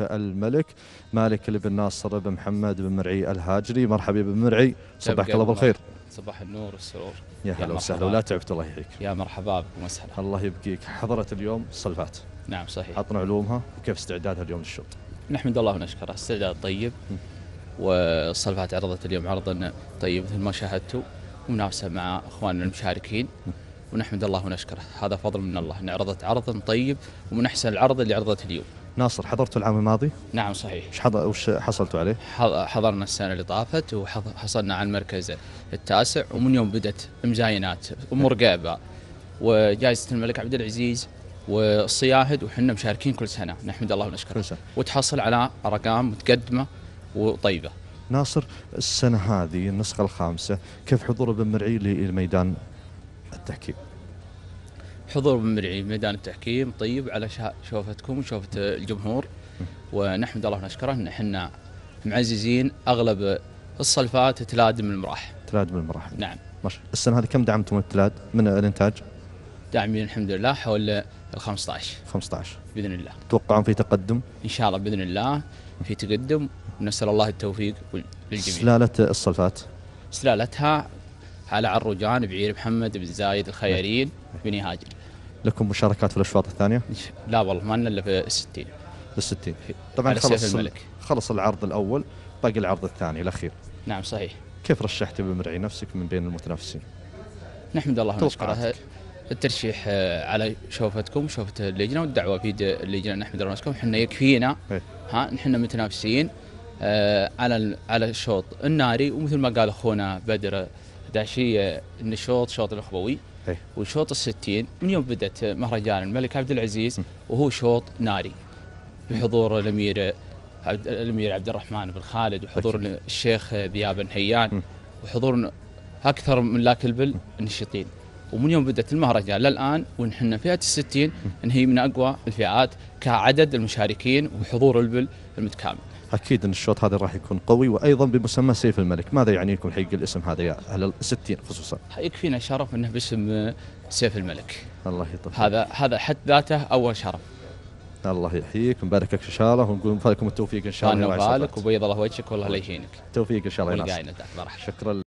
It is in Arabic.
الملك مالك بن ناصر بن محمد بن مرعي الهاجري. مرحبا بن مرعي. صبحك الله بالخير. صباح النور والسرور. يا هلا وسهلا. ولا تعبت الله يحييك. يا مرحبا بكم وسهلا. الله يبقيك. حضرت اليوم الصلفات نعم صحيح. عطنا علومها. وكيف استعدادها اليوم للشوط؟ نحمد الله ونشكره. استعداد طيب. والصلفات عرضت اليوم عرضا طيب مثل ما شاهدتوا. ومنافسه مع أخواننا المشاركين. ونحمد الله ونشكره. هذا فضل من الله. إن عرضت عرضا طيب. ومن أحسن العرض اللي عرضت اليوم. ناصر حضرتوا العام الماضي؟ نعم صحيح. إيش حضر وش حصلتوا عليه؟ حض- حضرنا السنة اللي طافت وحصلنا على المركز التاسع ومن يوم بدت مزاينات. ومرقابه وجائزة الملك عبد العزيز والصياهد وحنا مشاركين كل سنة. نحمد الله ونشكره. كل سنة. وتحصل على أرقام متقدمة وطيبة. ناصر السنة هذه النسخة الخامسة كيف حضور ابن مرعي لميدان التحكيم؟ حضور بن مرعي ميدان التحكيم. طيب على شوفتكم وشوفة الجمهور. ونحمد الله ونشكره إن إحنا معززين أغلب الصلفات تلادم المراح تلاد بالمراحل نعم. ما شاء الله. السنة هذه كم دعمتم التلاد؟ من الإنتاج؟ داعمين الحمد لله حول ال 15 15 بإذن الله. تتوقعون في تقدم؟ إن شاء الله بإذن الله في تقدم. ونسأل الله التوفيق للجميع. سلالة الصلفات. سلالتها على عروجان بعير محمد بن زايد الخيارين بن هاجر. لكم مشاركات في الأشواط الثانية؟ لا والله ما لنا إلا في الستين. بالستين طبعا خلص ال- الملك. خلص العرض الأول باقي العرض الثاني الأخير. نعم صحيح. كيف رشحت ابن مرعي نفسك من بين المتنافسين؟ نحمد الله ونشكره. الترشيح آه، على شوفتكم شوفة اللجنة والدعوة في اللجنة نحمد الله ونشكركم إحنا يكفينا. إيه. ها نحن متنافسين آه، على على الشوط الناري ومثل ما قال أخونا بدر داشية إن الشوط شوط الاخوي إيه. وشوط الستين من يوم بدأت مهرجان الملك عبد العزيز وهو شوط ناري بحضور الأمير عبد الأمير عبد الرحمن بن خالد وحضور الشيخ ذياب بن هيان وحضور أكثر من البل النشيطين ومن يوم بدأت المهرجان للآن ونحن فئة الستين إن هي من أقوى الفئات كعدد المشاركين وحضور البل المتكامل. أكيد إن الشوط هذا راح يكون قوي وأيضا بمسمى سيف الملك، ماذا يعني لكم حقيقة الاسم هذا يا أهل الستين خصوصا؟ يكفينا شرف أنه باسم سيف الملك. الله يطول هذا هذا حد ذاته أول شرف. الله يحييك ونبارك لك إن شاء الله ونقول لكم التوفيق إن شاء الله. الله صفات. وبيض الله وجهك والله لا يشينك التوفيق إن شاء الله يا ناصر. شكرا